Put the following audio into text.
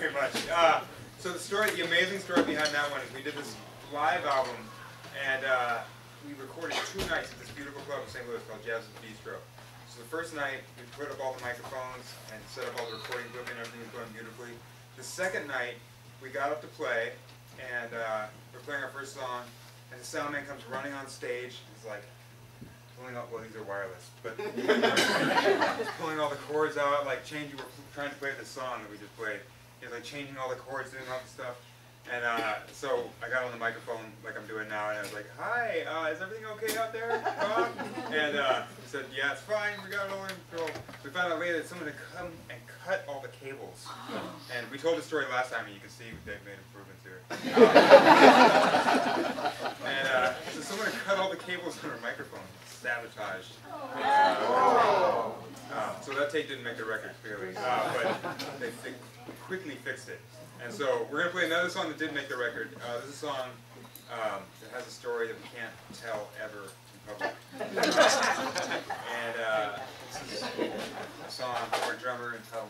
very much. Uh, so the story, the amazing story behind that one is we did this live album, and uh, we recorded two nights at this beautiful club in St. Louis called Jazz's Bistro. So the first night, we put up all the microphones and set up all the recording equipment, everything was going beautifully. The second night, we got up to play, and uh, we're playing our first song, and the sound man comes running on stage. He's like, pulling out, well, these are wireless, but he's pulling all the cords out, like changing, we're trying to play the song that we just played. He's like changing all the cords, doing all the stuff. And uh, so I got on the microphone like I'm doing now, and I was like, "Hi, uh, is everything okay out there, Rob?" And uh, he said, "Yeah, it's fine. We got it all in control." We found out later that someone had come and cut all the cables. And we told the story last time, and you can see they've made improvements here. and uh, so someone had cut all the cables on our microphone, sabotaged. Um, so that tape didn't make the record, clearly, uh, oh. but they, quickly fixed it. And so we're going to play another song that did make the record. Uh, this is a song um, that has a story that we can't tell ever in public. and uh, this is a song for drummer and tells